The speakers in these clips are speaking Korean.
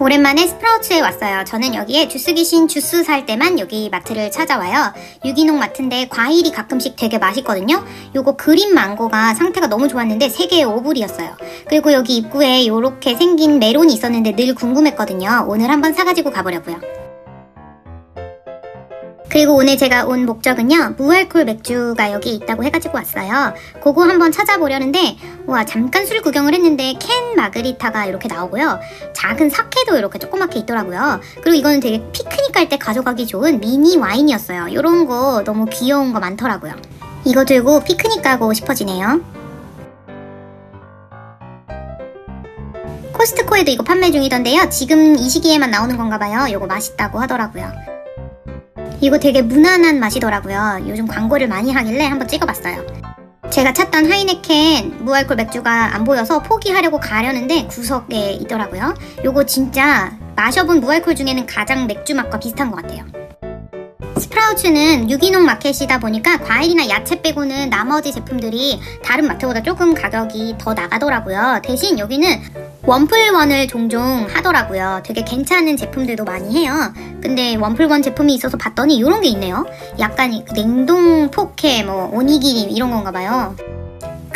오랜만에 스프라우츠에 왔어요. 저는 여기에 주스 귀신 주스 살 때만 여기 마트를 찾아와요. 유기농 마트인데 과일이 가끔씩 되게 맛있거든요. 요거 그린 망고가 상태가 너무 좋았는데 3개에 5불이었어요. 그리고 여기 입구에 이렇게 생긴 메론이 있었는데 늘 궁금했거든요. 오늘 한번 사가지고 가보려고요. 그리고 오늘 제가 온 목적은요 무알콜 맥주가 여기 있다고 해가지고 왔어요. 그거 한번 찾아보려는데 와 잠깐 술 구경을 했는데 캔 마그리타가 이렇게 나오고요. 작은 사케도 이렇게 조그맣게 있더라고요. 그리고 이거는 되게 피크닉 갈 때 가져가기 좋은 미니 와인이었어요. 이런 거 너무 귀여운 거 많더라고요. 이거 들고 피크닉 가고 싶어지네요. 코스트코에도 이거 판매 중이던데요. 지금 이 시기에만 나오는 건가 봐요. 이거 맛있다고 하더라고요 이거 되게 무난한 맛이더라고요. 요즘 광고를 많이 하길래 한번 찍어봤어요. 제가 찾던 하이네켄 무알콜 맥주가 안 보여서 포기하려고 가려는데 구석에 있더라고요. 요거 진짜 마셔본 무알콜 중에는 가장 맥주 맛과 비슷한 것 같아요. 스프라우츠는 유기농 마켓이다 보니까 과일이나 야채 빼고는 나머지 제품들이 다른 마트보다 조금 가격이 더 나가더라고요. 대신 여기는 원플원을 종종 하더라고요. 되게 괜찮은 제품들도 많이 해요. 근데 원플원 제품이 있어서 봤더니 이런 게 있네요. 약간 냉동 포케, 뭐 오니기리 이런 건가 봐요.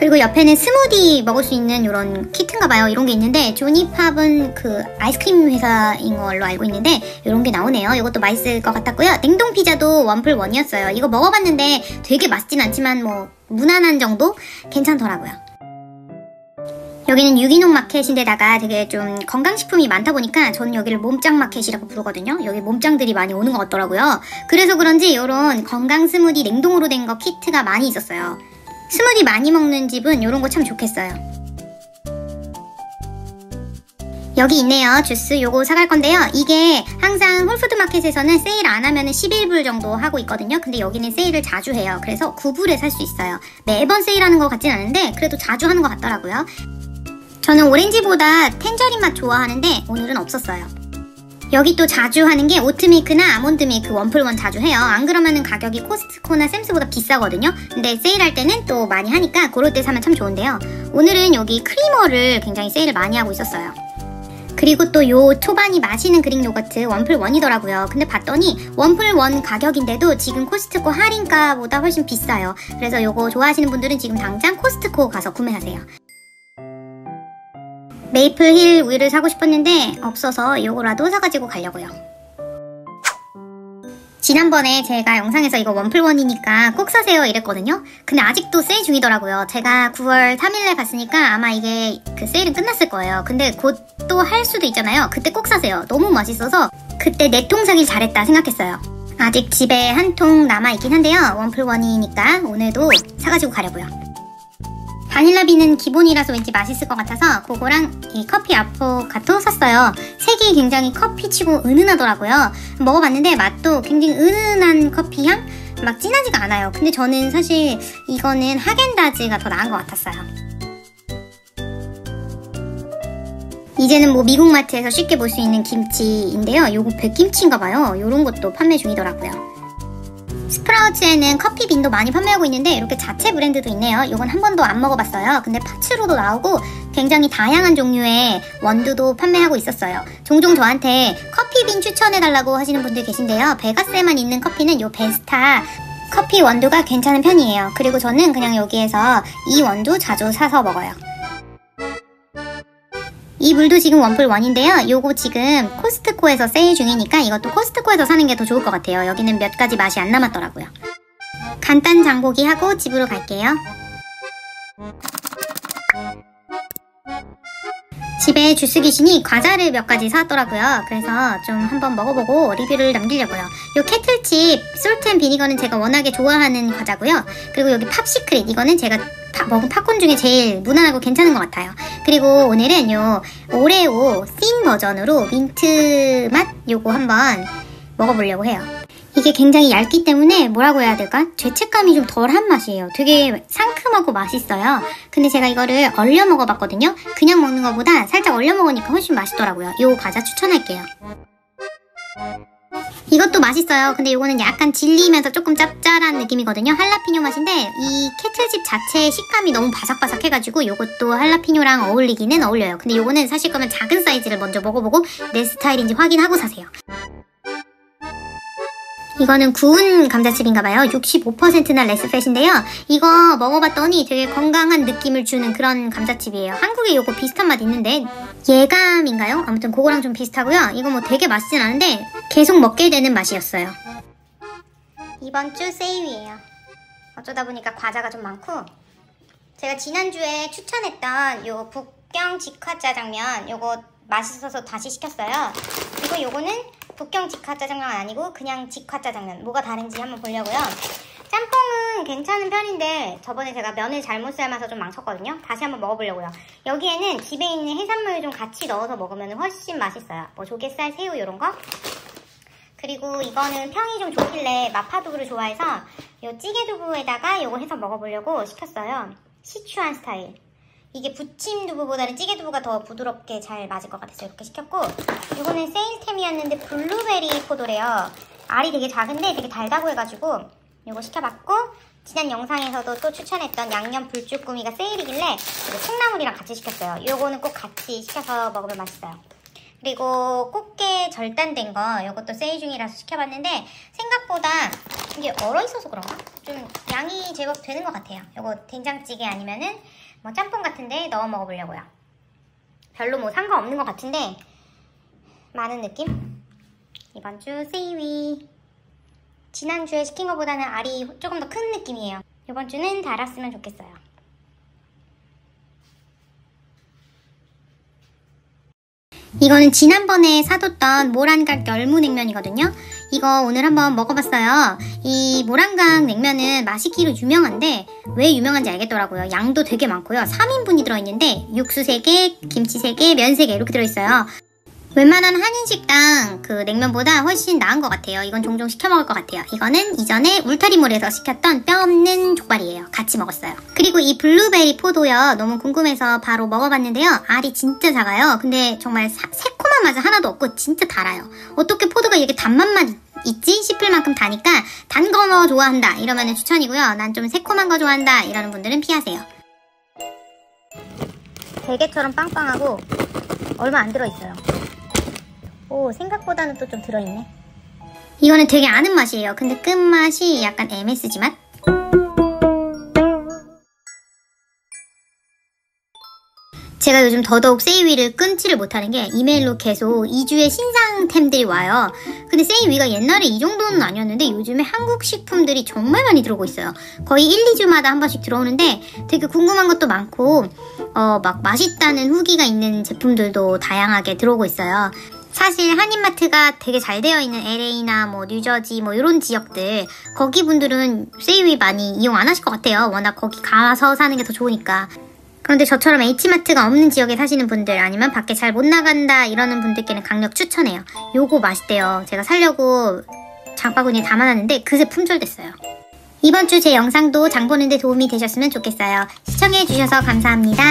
그리고 옆에는 스무디 먹을 수 있는 이런 키트인가 봐요. 이런 게 있는데 조니팝은 그 아이스크림 회사인 걸로 알고 있는데 이런 게 나오네요. 이것도 맛있을 것 같았고요. 냉동 피자도 원플 원이었어요. 이거 먹어봤는데 되게 맛있진 않지만 뭐 무난한 정도 괜찮더라고요. 여기는 유기농 마켓인데다가 되게 좀 건강식품이 많다 보니까 저는 여기를 몸짱 마켓이라고 부르거든요. 여기 몸짱들이 많이 오는 것 같더라고요. 그래서 그런지 이런 건강 스무디 냉동으로 된 거 키트가 많이 있었어요. 스무디 많이 먹는 집은 이런 거 참 좋겠어요. 여기 있네요. 주스 요거 사갈 건데요. 이게 항상 홀푸드 마켓에서는 세일 안 하면 11불 정도 하고 있거든요. 근데 여기는 세일을 자주 해요. 그래서 9불에 살 수 있어요. 매번 세일하는 것 같진 않은데 그래도 자주 하는 것 같더라고요. 저는 오렌지보다 tangerine 맛 좋아하는데 오늘은 없었어요. 여기 또 자주 하는 게 oat milk나 아몬드밀크 원플원 자주 해요. 안 그러면 가격이 코스트코나 샘스보다 비싸거든요. 근데 세일할 때는 또 많이 하니까 그럴 때 사면 참 좋은데요. 오늘은 여기 creamer를 굉장히 세일을 많이 하고 있었어요. 그리고 또 요 초바니 마시는 그릭 요거트 원플 원이더라고요. 근데 봤더니 원플 원 가격인데도 지금 코스트코 할인가보다 훨씬 비싸요. 그래서 요거 좋아하시는 분들은 지금 당장 코스트코 가서 구매하세요. 메이플 힐 우유를 사고 싶었는데 없어서 이거라도 사가지고 가려고요. 지난번에 제가 영상에서 이거 원플원이니까 꼭 사세요 이랬거든요. 근데 아직도 세일 중이더라고요. 제가 9월 3일에 갔으니까 아마 이게 그 세일은 끝났을 거예요. 근데 곧 또 할 수도 있잖아요. 그때 꼭 사세요. 너무 맛있어서 그때 네통 사길 잘했다 생각했어요. 아직 집에 한 통 남아있긴 한데요. 원플원이니까 오늘도 사가지고 가려고요. 바닐라비는 기본이라서 왠지 맛있을 것 같아서 그거랑 이 커피 아포가토 샀어요. 색이 굉장히 커피치고 은은하더라고요. 먹어봤는데 맛도 굉장히 은은한 커피 향? 막 진하지가 않아요. 근데 저는 사실 이거는 하겐다즈가 더 나은 것 같았어요. 이제는 뭐 미국 마트에서 쉽게 볼 수 있는 김치인데요. 요거 백김치인가 봐요. 요런 것도 판매 중이더라고요. 스프라우츠에는 coffee bean도 많이 판매하고 있는데 이렇게 자체 브랜드도 있네요. 이건 한 번도 안 먹어봤어요. 근데 pods로도 나오고 굉장히 다양한 종류의 원두도 판매하고 있었어요. 종종 저한테 coffee bean 추천해달라고 하시는 분들 계신데요. 베가스에만 있는 커피는 요 베스타 커피 원두가 괜찮은 편이에요. 그리고 저는 그냥 여기에서 이 원두 자주 사서 먹어요. 이 물도 지금 원플 원인데요. 요거 지금 코스트코에서 세일 중이니까 이것도 코스트코에서 사는 게 더 좋을 것 같아요. 여기는 몇 가지 맛이 안 남았더라고요. 간단 장보기 하고 집으로 갈게요. 집에 주스 귀신이 과자를 몇 가지 사왔더라고요. 그래서 좀 한번 먹어보고 리뷰를 남기려고요. 요 케틀칩 salt and vinegar는 제가 워낙에 좋아하는 과자고요. 그리고 여기 팝시크릿 이거는 제가 파, 먹은 팝콘 중에 제일 무난하고 괜찮은 것 같아요. 그리고 오늘은 요 오레오 thin 버전으로 민트 맛 요거 한번 먹어보려고 해요. 이게 굉장히 얇기 때문에 뭐라고 해야 될까? 죄책감이 좀 덜한 맛이에요. 되게 상큼하고 맛있어요. 근데 제가 이거를 얼려 먹어봤거든요. 그냥 먹는 것보다 살짝 얼려 먹으니까 훨씬 맛있더라고요. 이 과자 추천할게요. 이것도 맛있어요. 근데 이거는 약간 질리면서 조금 짭짤한 느낌이거든요. 할라피뇨 맛인데 이 캐틀칩 자체의 식감이 너무 바삭바삭해가지고 이것도 할라피뇨랑 어울리기는 어울려요. 근데 이거는 사실 거면 작은 사이즈를 먼저 먹어보고 내 스타일인지 확인하고 사세요. 이거는 구운 감자칩인가봐요. 65%나 레스팻인데요. 이거 먹어봤더니 되게 건강한 느낌을 주는 그런 감자칩이에요. 한국에 이거 비슷한 맛 있는데 예감인가요? 아무튼 그거랑 좀 비슷하고요. 이거 뭐 되게 맛있진 않은데 계속 먹게 되는 맛이었어요. 이번 주 세이위예요. 어쩌다 보니까 과자가 좀 많고 제가 지난주에 추천했던 요 북경 직화 짜장면 요거 맛있어서 다시 시켰어요. 그리고 요거는 북경 직화 짜장면 아니고 그냥 직화 짜장면 뭐가 다른지 한번 보려고요. 짬뽕은 괜찮은 편인데 저번에 제가 면을 잘못 삶아서 좀 망쳤거든요. 다시 한번 먹어보려고요. 여기에는 집에 있는 해산물 좀 같이 넣어서 먹으면 훨씬 맛있어요. 뭐 조개살, 새우 이런 거. 그리고 이거는 평이 좀 좋길래 마파두부를 좋아해서 이 찌개두부에다가 이거 해서 먹어보려고 시켰어요. 시추한 스타일. 이게 부침 두부보다는 찌개 두부가 더 부드럽게 잘 맞을 것 같아서 이렇게 시켰고 이거는 세일템이었는데 블루베리 포도래요. 알이 되게 작은데 되게 달다고 해가지고 이거 시켜봤고 지난 영상에서도 또 추천했던 양념 불쭈꾸미가 세일이길래 콩나물이랑 같이 시켰어요. 이거는 꼭 같이 시켜서 먹으면 맛있어요. 그리고 꽃게 절단된 거 이것도 세일 중이라서 시켜봤는데 생각보다 이게 얼어있어서 그런가? 좀 양이 제법 되는 것 같아요. 이거 된장찌개 아니면은 뭐 짬뽕 같은데 넣어 먹어보려고요. 별로 뭐 상관없는 것 같은데 많은 느낌? 이번 주 세이위 지난주에 시킨 것보다는 알이 조금 더 큰 느낌이에요. 이번 주는 달았으면 좋겠어요. 이거는 지난번에 사뒀던 모란각 열무 냉면이거든요. 이거 오늘 한번 먹어봤어요. 이 모란각 냉면은 맛있기로 유명한데 왜 유명한지 알겠더라고요. 양도 되게 많고요. 3인분이 들어있는데 육수 3개, 김치 3개, 면 3개 이렇게 들어있어요. 웬만한 한인식당 그 냉면보다 훨씬 나은 것 같아요. 이건 종종 시켜 먹을 것 같아요. 이거는 이전에 울타리몰에서 시켰던 뼈 없는 족발이에요. 같이 먹었어요. 그리고 이 블루베리 포도요. 너무 궁금해서 바로 먹어봤는데요. 알이 진짜 작아요. 근데 정말 사, 새콤한 맛은 하나도 없고 진짜 달아요. 어떻게 포도가 이렇게 단맛만 있지 싶을 만큼 다니까 단 거 좋아한다 이러면 추천이고요. 난 좀 새콤한 거 좋아한다 이러는 분들은 피하세요. 베개처럼 빵빵하고 얼마 안 들어있어요. 오 생각보다는 또 좀 들어있네 이거는 되게 아는 맛이에요 근데 끝맛이 약간 MSG 맛? 제가 요즘 더더욱 세이위를 끊지를 못하는 게 이메일로 계속 2주에 신상템들이 와요. 근데 세이위가 옛날에 이 정도는 아니었는데 요즘에 한국 식품들이 정말 많이 들어오고 있어요. 거의 1, 2주마다 한 번씩 들어오는데 되게 궁금한 것도 많고 어, 막 맛있다는 후기가 있는 제품들도 다양하게 들어오고 있어요. 사실 한인마트가 되게 잘 되어 있는 LA나 뭐 뉴저지 뭐 이런 지역들 거기 분들은 세이위 많이 이용 안 하실 것 같아요. 워낙 거기 가서 사는 게 더 좋으니까. 그런데 저처럼 H마트가 없는 지역에 사시는 분들 아니면 밖에 잘 못 나간다 이러는 분들께는 강력 추천해요. 요거 맛있대요. 제가 살려고 장바구니에 담아놨는데 그새 품절됐어요. 이번 주 제 영상도 장 보는데 도움이 되셨으면 좋겠어요. 시청해주셔서 감사합니다.